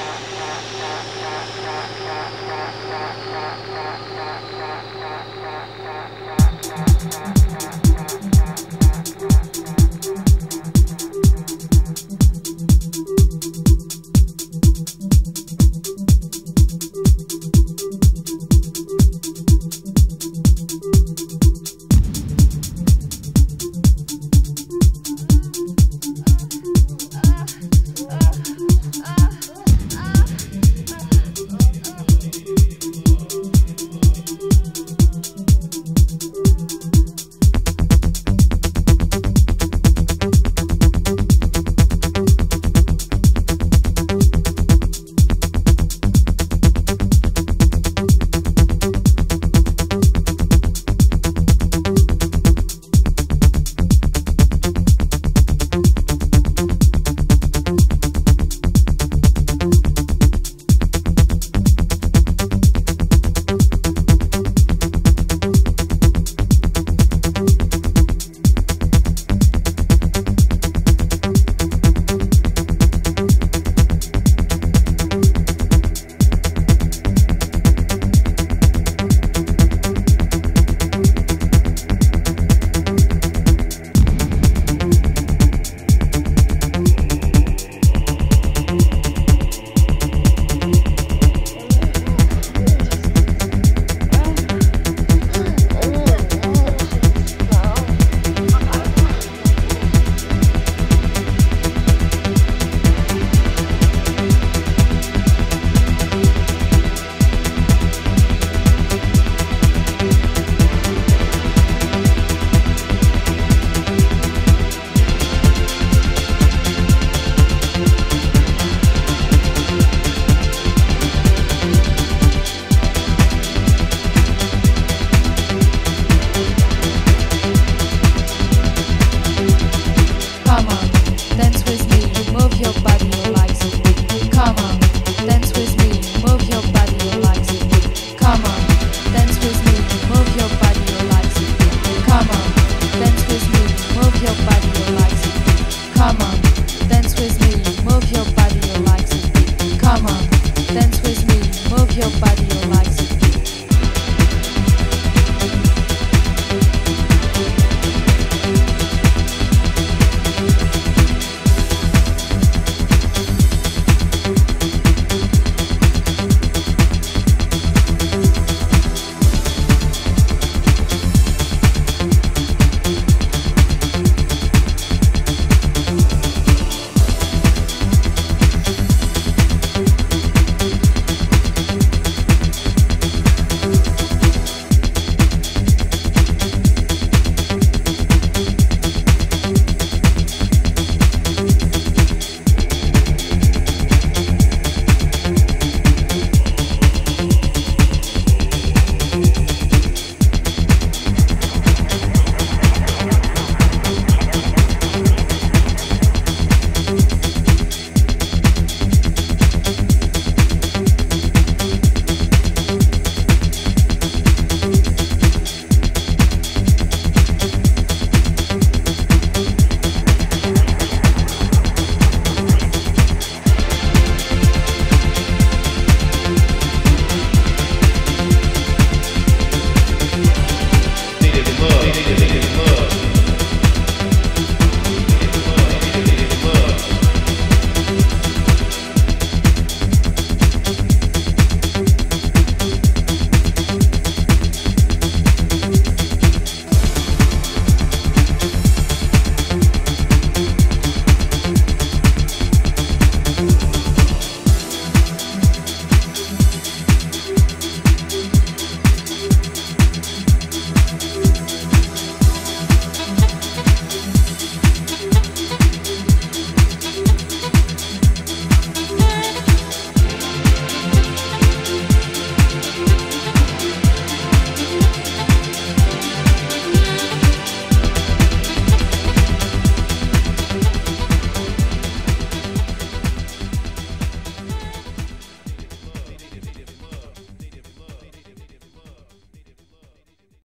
Thank you. with me, move your body, relax it. Come on, dance with me, move your body.